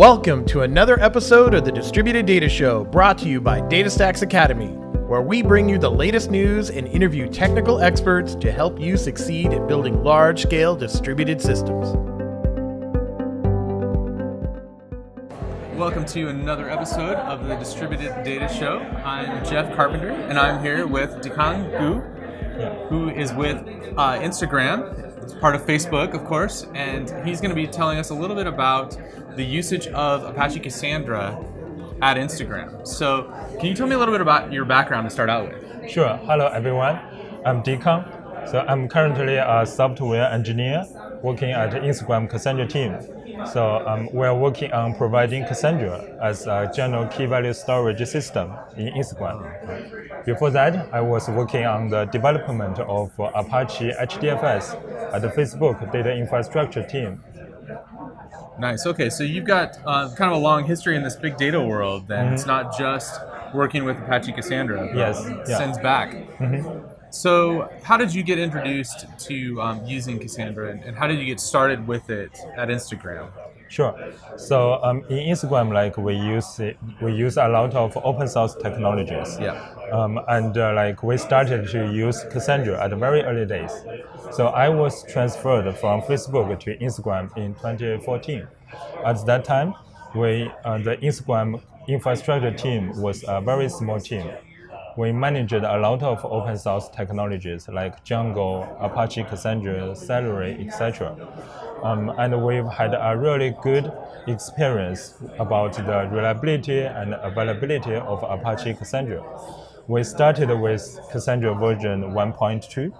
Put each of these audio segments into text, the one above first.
Welcome to another episode of the Distributed Data Show brought to you by DataStax Academy, where we bring you the latest news and interview technical experts to help you succeed in building large scale distributed systems. Welcome to another episode of the Distributed Data Show. I'm Jeff Carpenter, and I'm here with Dikang Gu, who is with uh, Instagram. Part of Facebook, of course, and he's going to be telling us a little bit about the usage of Apache Cassandra at Instagram. So, can you tell me a little bit about your background to start out with? Sure. Hello, everyone. I'm Dikang. So I'm currently a software engineer working at the Instagram Cassandra team. So um, we're working on providing Cassandra as a general key value storage system in Instagram. Before that, I was working on the development of Apache HDFS at the Facebook data infrastructure team. Nice. Okay, so you've got uh, kind of a long history in this big data world. Then it's not just working with Apache Cassandra. Yes, yeah. Sends back. So, how did you get introduced to um, using Cassandra, and, and how did you get started with it at Instagram? Sure. So um, in Instagram, like we use we use a lot of open source technologies. Yeah. Um, and uh, like we started to use Cassandra at the very early days. So I was transferred from Facebook to Instagram in 2014. At that time, we uh, the Instagram infrastructure team was a very small team. We managed a lot of open source technologies like Django, Apache Cassandra, Celery, etc. Um, and we've had a really good experience about the reliability and availability of Apache Cassandra. We started with Cassandra version 1.2,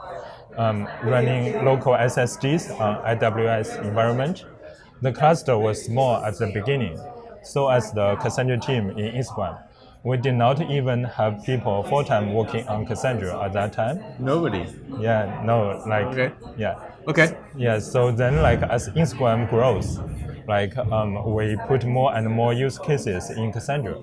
um, running local SSDs on AWS environment. The cluster was small at the beginning, so as the Cassandra team in Instagram. We did not even have people full time working on Cassandra at that time. Nobody. Yeah, no, like, Okay. yeah. Okay. Yeah, so then like as Instagram grows, like um, we put more and more use cases in Cassandra.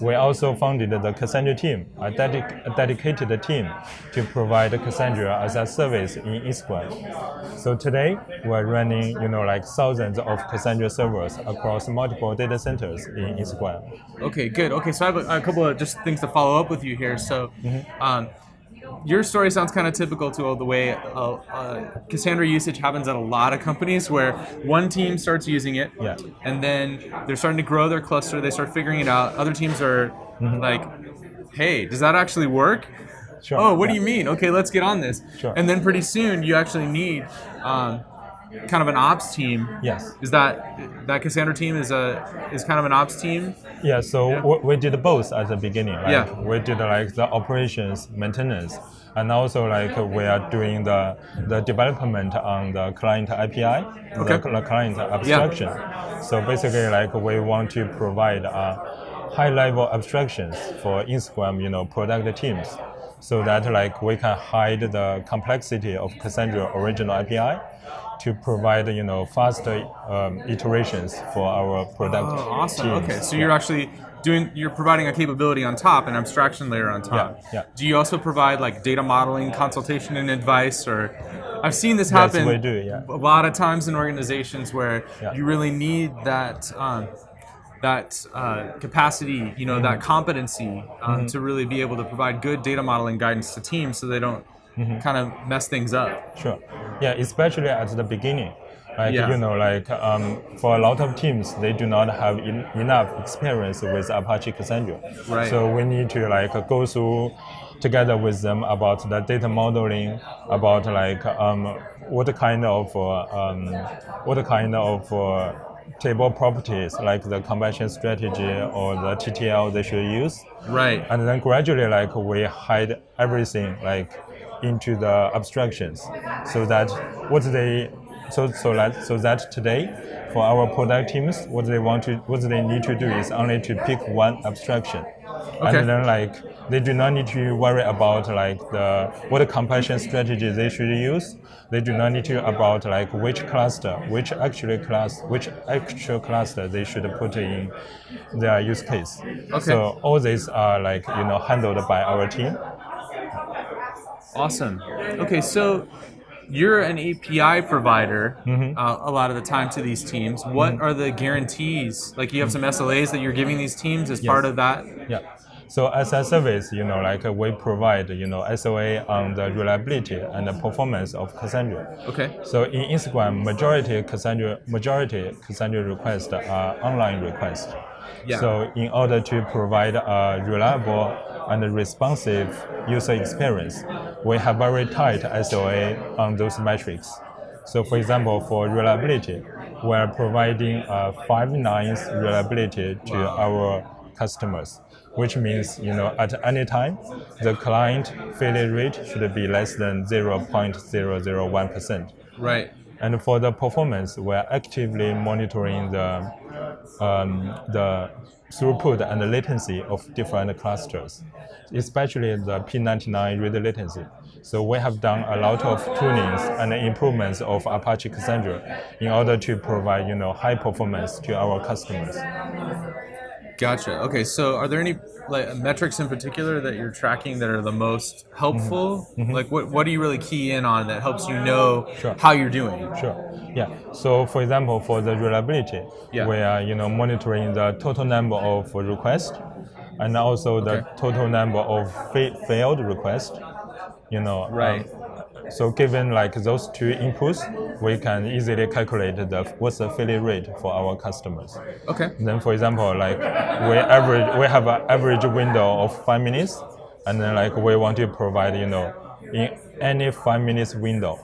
We also founded the Cassandra team, a, dedic- a dedicated team to provide Cassandra as a service in Instagram. So today we're running, you know, like thousands of Cassandra servers across multiple data centers in Instagram. Okay. Good. Okay. So I have a, a couple of just things to follow up with you here. So, Mm-hmm. um, your story sounds kind of typical to the way uh, uh, Cassandra usage happens at a lot of companies, where one team starts using it, Yeah. and then they're starting to grow their cluster. They start figuring it out. Other teams are Mm-hmm. like, "Hey, does that actually work?" Sure. Oh, what do you mean? Okay, let's get on this. Sure. And then pretty soon you actually need um, kind of an ops team. Yes. Is that that Cassandra team is a is kind of an ops team? Yeah, so Yeah. We, we did both at the beginning. Like Yeah. we did like the operations maintenance, and also like we are doing the the development on the client API, Okay. the, the client abstraction. Yeah. So basically, like we want to provide uh, high level abstractions for Instagram, you know, product teams. So that like we can hide the complexity of Cassandra original API to provide you know faster um, iterations for our product Oh, awesome. teams. Okay, so Yeah. you're actually doing you're providing a capability on top, an abstraction layer on top. Yeah, yeah. Do you also provide like data modeling, consultation, and advice, or I've seen this happen we do, yeah. a lot of times in organizations where you really need that. Um, that uh, capacity, you know, Mm-hmm. that competency um, to really be able to provide good data modeling guidance to teams so they don't Mm-hmm. kind of mess things up. Sure. Yeah, especially at the beginning. Like, Yeah. you know, like um, for a lot of teams, they do not have en- enough experience with Apache Cassandra. Right. So we need to like go through together with them about the data modeling, about like um, what kind of uh, um, what kind of uh, table properties like the compaction strategy or the TTL they should use Right. and then gradually like we hide everything like into the abstractions. So that what they so so that so that today for our product teams what they want to what they need to do is only to pick one abstraction. Okay. and then like they do not need to worry about like the what compaction strategy they should use. They do not need to about like which cluster which actually class which actual cluster they should put in their use case. Okay. so all these are like you know handled by our team Awesome. Okay, so you're an API provider Mm-hmm. uh, a lot of the time to these teams. What are the guarantees? Like you have some SLAs that you're giving these teams as part of that. Yeah. So as a service, you know, like we provide, you know, SLA on the reliability and the performance of Cassandra. Okay. So in Instagram, majority Cassandra majority Cassandra requests are online requests. Yeah. So in order to provide a reliable and responsive user experience, we have very tight SLA on those metrics. So for example, for reliability, we are providing a five nines reliability to our customers, which means you know at any time the client failure rate should be less than 0.001%. Right. And for the performance, we're actively monitoring the, um, the throughput and the latency of different clusters, especially the P99 read latency. So we have done a lot of tunings and improvements of Apache Cassandra in order to provide you know high performance to our customers. Gotcha. Okay, so are there any like metrics in particular that you're tracking that are the most helpful? Like what what do you really key in on that helps you know Sure. how you're doing? Sure. Yeah. So for example, for the reliability, Yeah. we are you know monitoring the total number of requests and also the Okay. total number of fa- failed requests. You know. um, Right. So given like those two inputs, we can easily calculate the what's the failure rate for our customers. Okay. Then, for example, like we average, we have an average window of five minutes, and then like we want to provide, you know, in any five minutes window,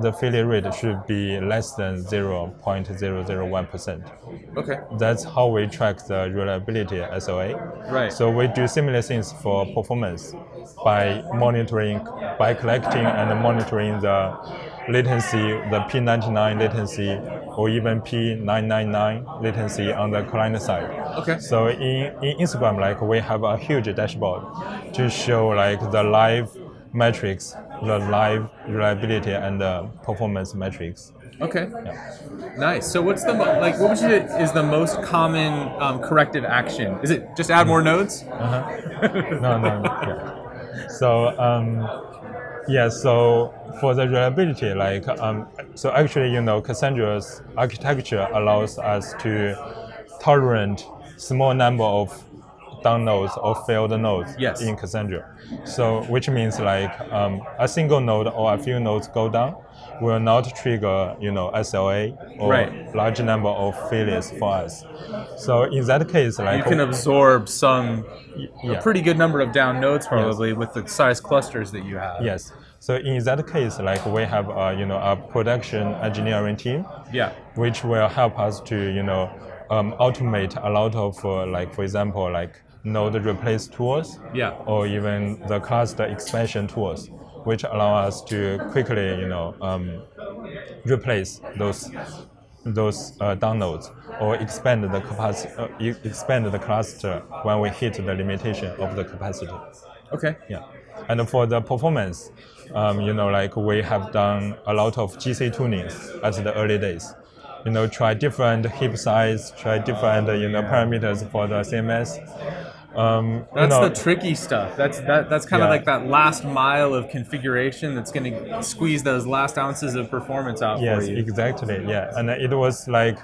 the failure rate should be less than zero point zero zero one percent. Okay. That's how we track the reliability SLA. Right. So we do similar things for performance by monitoring, by collecting and monitoring the latency, the P99 latency, or even P999 latency on the client side. Okay. So in, in Instagram, like we have a huge dashboard to show like the live metrics, the live reliability and the performance metrics. Okay. Yeah. Nice. So what's the like? What would you say is the most common um, corrective action? Is it just add more nodes? Uh-huh. no, no, yeah. So, um, yeah, so for the reliability, like, um, so actually, you know, Cassandra's architecture allows us to tolerate small number of down nodes or failed nodes Yes. in Cassandra. So, which means like um, a single node or a few nodes go down will not trigger, you know, SLA or Right. large number of failures for us. So in that case, like You can absorb some yeah. a pretty good number of down nodes probably with the size clusters that you have. Yes. So in that case, like we have, uh, you know, a production engineering team, Yeah. which will help us to, you know, um, automate a lot of, uh, like for example, like node replace tools, Yeah. or even the cluster expansion tools, which allow us to quickly, you know, um, replace those those uh, down nodes or expand the capacity, uh, expand the cluster when we hit the limitation of the capacity. Okay. Yeah. And for the performance, um, you know, like we have done a lot of GC tunings at the early days. You know, try different heap size, try different, uh, you know, parameters for the CMS. Um, you That's know, the tricky stuff. That's that. That's kind of Yeah. like that last mile of configuration that's going to squeeze those last ounces of performance out Yes, for you. exactly. Yeah, and it was like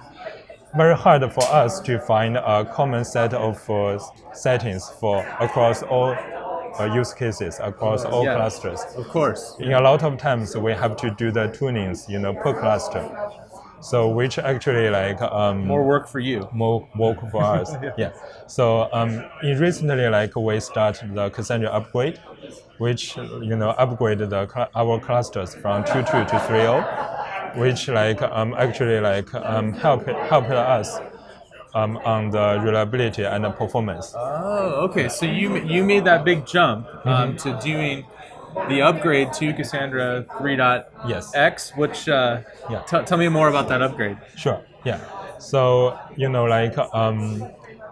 very hard for us to find a common set of uh, settings for across all uh, use cases, across all Yeah. clusters. Of course. in a lot of times we have to do the tunings, you know, per cluster. So which actually like um, More work for you. more work for us. yeah. So um, in recently like we start the Cassandra upgrade, which you know upgrade the our clusters from 2.2 to 3.0, which like um, actually like um, help helped us um, on the reliability and the performance. Oh, okay. So you you made that big jump um, to doing the upgrade to Cassandra 3.x, Yes. which uh, Yeah. t- tell me more about that upgrade. Sure. Yeah. So you know, like um,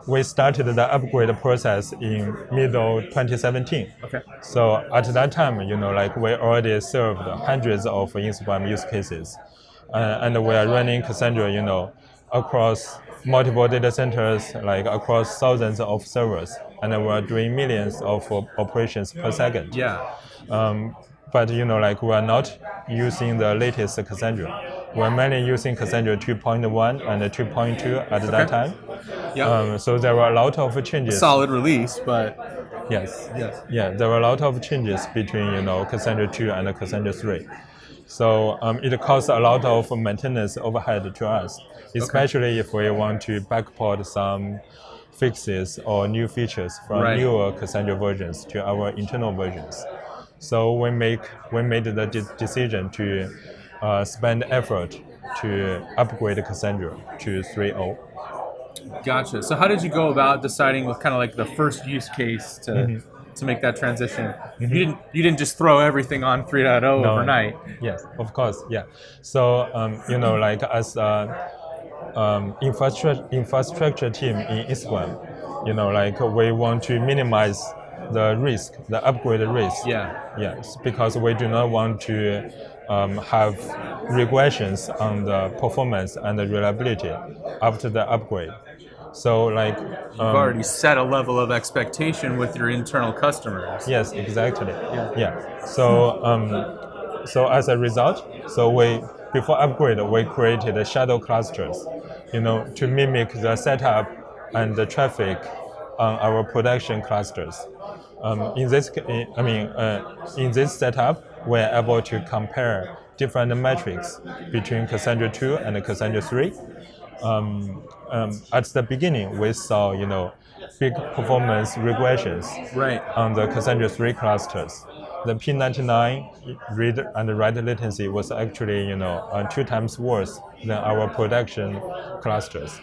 we started the upgrade process in middle 2017. Okay. So at that time, you know, like we already served hundreds of Instagram use cases, uh, and we are running Cassandra, you know, across multiple data centers, like across thousands of servers, and we are doing millions of operations per second. Yeah. Um, but you know, like we are not using the latest Cassandra. We're mainly using Cassandra 2.1 and 2.2 at that time. Yeah. Um, so there were a lot of changes. Solid release, but Yes. Yes. Yeah, there were a lot of changes between you know Cassandra 2 and Cassandra 3. So um, it costs a lot of maintenance overhead to us, especially if we want to backport some fixes or new features from Right. newer Cassandra versions to our internal versions. So we make we made the de- decision to uh, spend effort to upgrade Cassandra to 3.0. Gotcha. So how did you go about deciding with kind of like the first use case to Mm-hmm. to make that transition? You didn't you didn't just throw everything on 3.0 overnight. Yes, of course. Yeah. So um, you know, like as a um, infrastructure infrastructure team in Instagram, you know, like we want to minimize the risk, the upgrade risk. Yeah. Yes, because we do not want to um, have regressions on the performance and the reliability after the upgrade. So like um, You've already set a level of expectation with your internal customers. Yes, exactly. Yeah. So, um, so as a result, so we before upgrade we created the shadow clusters, you know, to mimic the setup and the traffic on our production clusters. Um, in this, I mean, uh, in this setup, we're able to compare different metrics between Cassandra 2 and Cassandra 3 um, um, at the beginning, we saw you know big performance regressions Right. on the Cassandra 3 clusters. The P99 read and write latency was actually you know uh, two times worse than our production clusters.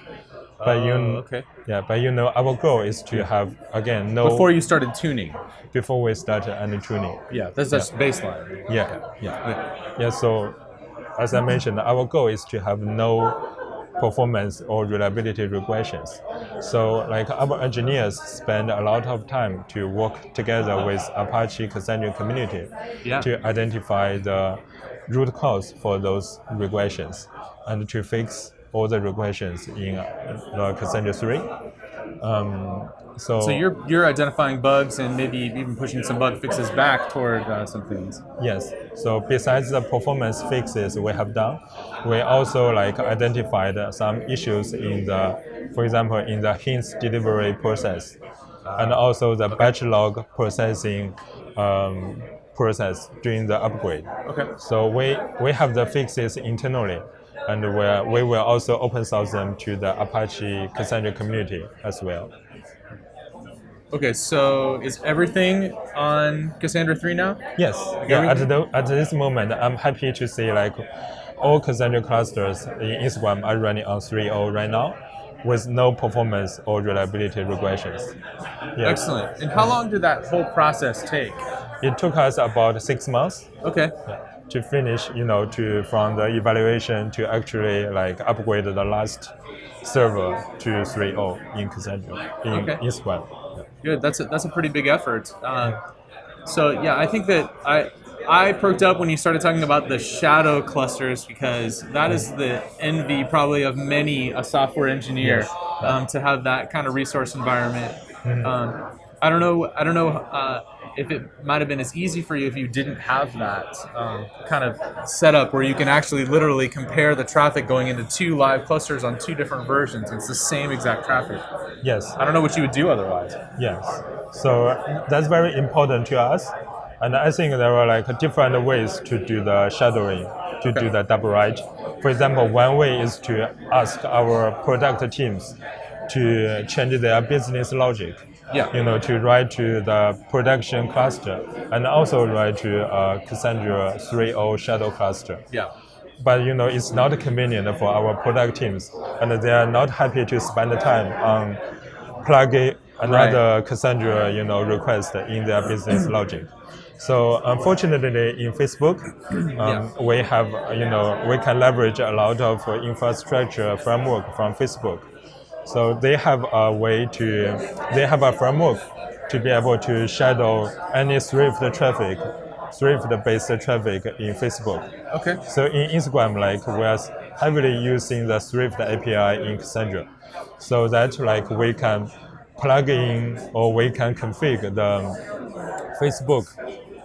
But you Oh, okay. yeah, but you know our goal is to have again no Before you started tuning. before we start any tuning. Yeah, that's just baseline. Yeah, yeah, yeah. So, as I mentioned, our goal is to have no performance or reliability regressions. So, like our engineers spend a lot of time to work together with Apache Cassandra community Yeah. to identify the root cause for those regressions and to fix all the regressions in uh, the Cassandra 3. Um, so, So you're you're identifying bugs and maybe even pushing some bug fixes back toward uh, some things. Yes. So besides the performance fixes we have done, we also like identified some issues in the, for example, in the hints delivery process, and also the batch log processing um, process during the upgrade. Okay. So we we have the fixes internally, and we we will also open source them to the Apache Cassandra community as well. Okay, so is everything on Cassandra 3 now? Yes. Yeah. At the, at this moment, I'm happy to see like all Cassandra clusters in Instagram are running on 3.0 right now, with no performance or reliability regressions. Yeah. Excellent. And how long did that whole process take? It took us about six months Okay. To finish, you know, to from the evaluation to actually like upgrade the last server to 3.0 in Cassandra in Okay. Instagram. Good. That's a, that's a pretty big effort. Uh, so yeah, I think that I I perked up when you started talking about the shadow clusters because that is the envy probably of many a software engineer Yes. um, to have that kind of resource environment. Um, I don't know. I don't know uh, if it might have been as easy for you if you didn't have that um, kind of setup where you can actually literally compare the traffic going into two live clusters on two different versions. It's the same exact traffic. Yes. I don't know what you would do otherwise. Yes. So that's very important to us. And I think there are like different ways to do the shadowing, to do the double write. For example, one way is to ask our product teams to change their business logic. Yeah. You know, to write to the production cluster and also write to uh, Cassandra 3.0 shadow cluster. Yeah. but you know it's not convenient for our product teams and they are not happy to spend the time on plugging another cassandra you know request in their business logic. So unfortunately in facebook um, we have you know we can leverage a lot of infrastructure framework from facebook so they have a way to they have a framework to be able to shadow any Thrift traffic Thrift based traffic in facebook. Okay. so in Instagram, like we are heavily using the Thrift API in Cassandra, so that like we can plug in or we can configure the Facebook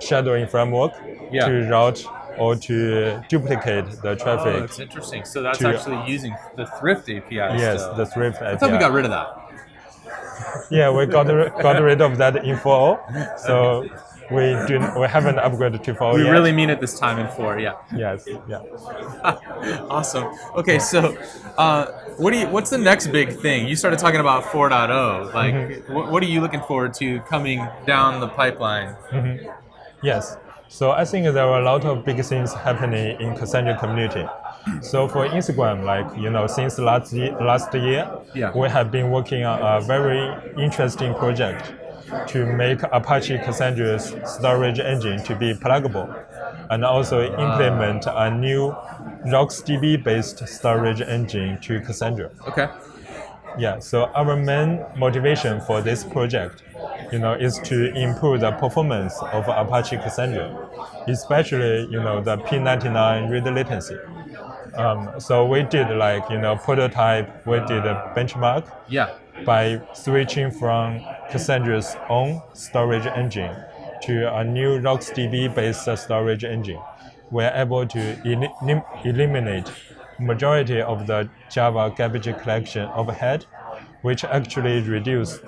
shadowing framework to route or to duplicate the Oh, traffic. that's interesting. So that's to- actually using the Thrift API. yes, still. the Thrift API. I thought we got rid of that. Yeah, we got got rid of that in 4.0, so we do we haven't upgraded to 4.0 We yet. really mean it this time in four. Yeah. yes, yeah. awesome. Okay, so uh, what do you? What's the next big thing? You started talking about 4.0. Like, Mm-hmm. what, what are you looking forward to coming down the pipeline? Yes. So I think there are a lot of big things happening in Cassandra community. So for Instagram, like you know, since last year, last year, Yeah. we have been working on a very interesting project to make Apache Cassandra's storage engine to be pluggable, and also ah. implement a new RocksDB-based storage engine to Cassandra. Okay. Yeah, so our main motivation for this project, you know, is to improve the performance of Apache Cassandra, especially, you know, the P99 read latency. Um, so we did like, you know, prototype, we did a benchmark Yeah. by switching from Cassandra's own storage engine to a new RocksDB-based storage engine. We're able to elim- eliminate majority of the Java garbage collection overhead, which actually reduced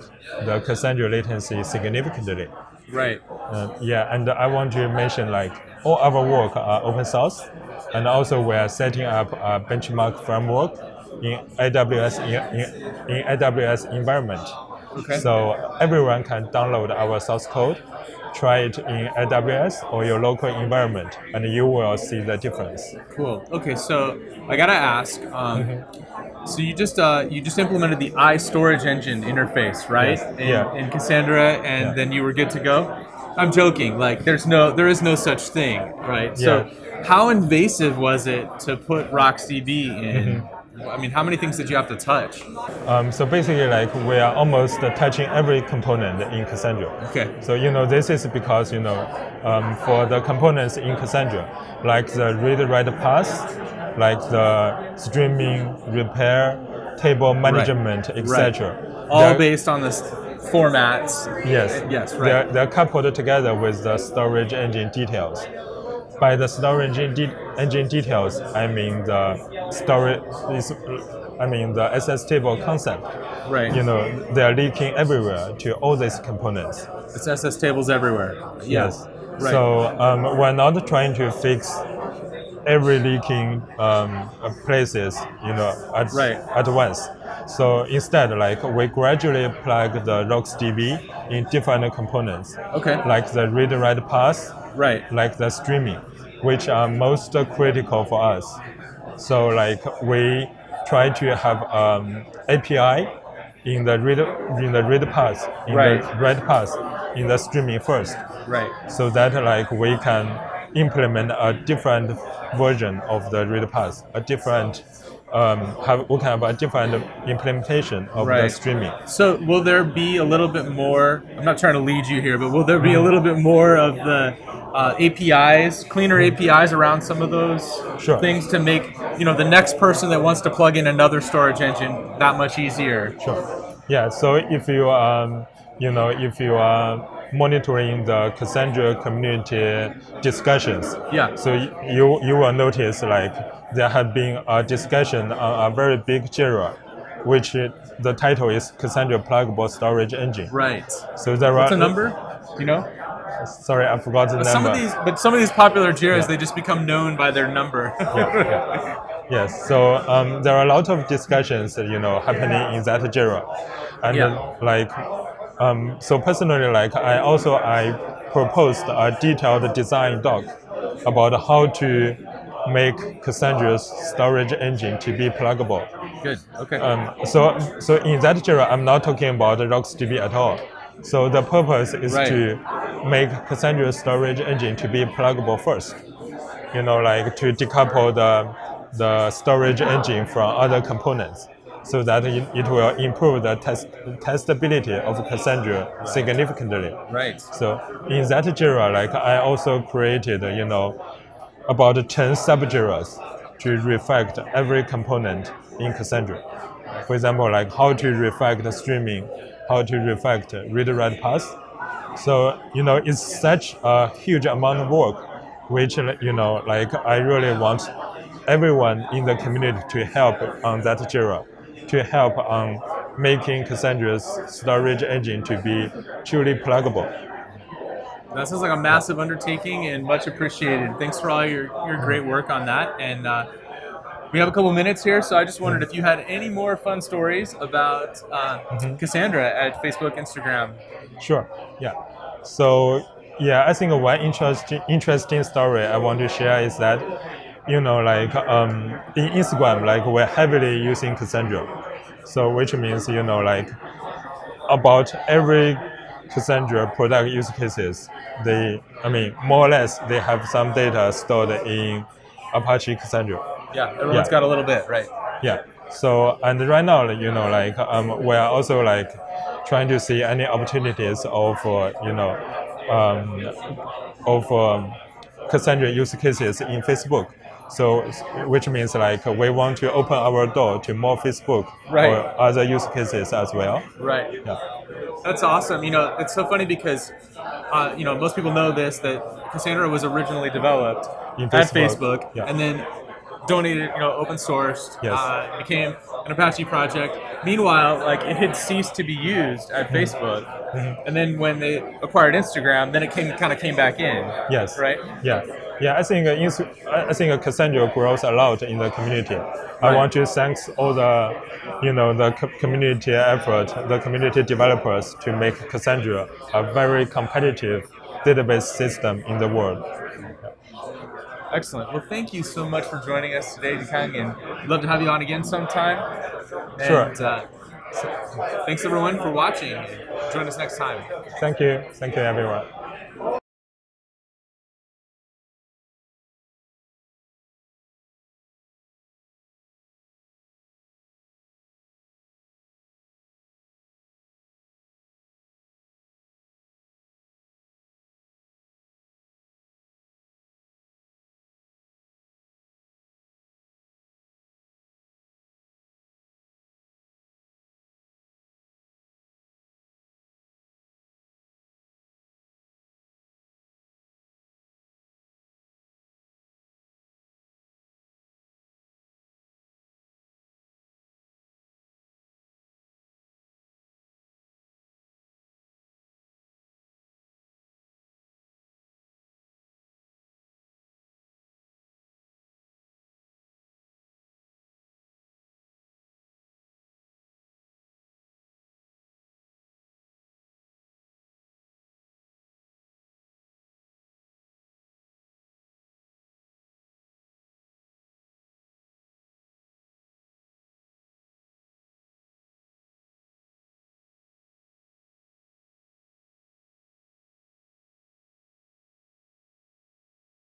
the Cassandra latency significantly. Right. Uh, yeah, and I want to mention like all our work are open source, and also we are setting up a benchmark framework in AWS in, in, in AWS environment. Okay. So everyone can download our source code, try it in AWS or your local environment, and you will see the difference. Cool. Okay, so I gotta ask. Um, Mm-hmm. So you just uh, you just implemented the iStorage engine interface, right? Yes. In, Yeah. in Cassandra, and Yeah. then you were good to go. I'm joking. Like, there's no, there is no such thing, right? Yeah. So, how invasive was it to put RocksDB in? Mm-hmm. I mean, how many things did you have to touch? Um, so basically, like we are almost touching every component in Cassandra. Okay. So you know this is because you know um, for the components in Cassandra, like the read-write path, like the streaming, repair, table management, etc. All they're- based on this formats. Yes. Yes, right. They're, they're coupled together with the storage engine details. By the storage engine, engine details, I mean the storage is, I mean the SS table concept. Right. You know, they are leaking everywhere to all these components. It's SS tables everywhere. Yes. Right. So um, we're not trying to fix every leaking um, places, you know, at, Right. at once. So instead, like we gradually plug the RocksDB in different components, Okay. like the read-write path, Right. like the streaming, which are most critical for us. So like we try to have um, API in the read in the read path, in Right. the write path, in the streaming first Right. so that like we can implement a different version of the read path, a different um, have we can have a different implementation of the Right. streaming. So will there be a little bit more? I'm not trying to lead you here, but will there be a little bit more of the uh, APIs, cleaner APIs around some of those Sure. things to make you know the next person that wants to plug in another storage engine that much easier? Sure. Yeah. So if you um, you know if you are monitoring the Cassandra community discussions, Yeah. So you you will notice like there have been a discussion on a very big Jira, which the title is Cassandra pluggable storage engine. Right. So there What's are the number? You know? Sorry, I forgot the But number. some of these, but some of these popular Jiras, Yeah. they just become known by their number. Yes, so um, there are a lot of discussions, you know, happening in that Jira, and Yeah. like, um, so personally, like I also I proposed a detailed design doc about how to make Cassandra's storage engine to be pluggable. Good. Okay. Um, so, so in that Jira, I'm not talking about the RocksDB at all. So the purpose is Right. to make Cassandra's storage engine to be pluggable first. You know, like to decouple the the storage engine from other components, so that it, it will improve the test testability of Cassandra significantly. right. So in that Jira, like I also created, you know, about 10 sub-Jiras to reflect every component in Cassandra. For example, like how to reflect the streaming, how to reflect read-write path. So, you know, it's such a huge amount of work which you know, like I really want everyone in the community to help on that Jira, to help on making Cassandra's storage engine to be truly pluggable. That sounds like a massive undertaking and much appreciated. Thanks for all your, your great work on that. And uh, we have a couple minutes here, so I just wondered if you had any more fun stories about uh, mm-hmm. Cassandra at Facebook, Instagram. Sure. Yeah. So yeah, I think one interesting interesting story I want to share is that you know like um, in Instagram like we're heavily using Cassandra, so which means you know like about every Cassandra product use cases, they I mean more or less they have some data stored in Apache Cassandra. Yeah, everyone's yeah. got a little bit, right? Yeah. So and right now, you know, like um, we are also like trying to see any opportunities of uh, you know um, of um, Cassandra use cases in Facebook. So, which means like we want to open our door to more Facebook right. or other use cases as well. Right. Yeah. That's awesome. You know, it's so funny because, uh, you know, most people know this that Cassandra was originally developed Facebook. at Facebook, yeah. and then donated, you know, open sourced, yes. uh, became an Apache project. Meanwhile, like it had ceased to be used at mm-hmm. Facebook, mm-hmm. and then when they acquired Instagram, then it came kind of came back in. Yes. Right. Yeah. Yeah. I think uh, I think Cassandra grows a lot in the community. Right. I want to thank all the, you know, the community effort, the community developers to make Cassandra a very competitive database system in the world. Excellent. Well, thank you so much for joining us today, Dikang, and we'd love to have you on again sometime. Sure. Uh, thanks everyone for watching. Join us next time. Thank you. Thank you, everyone.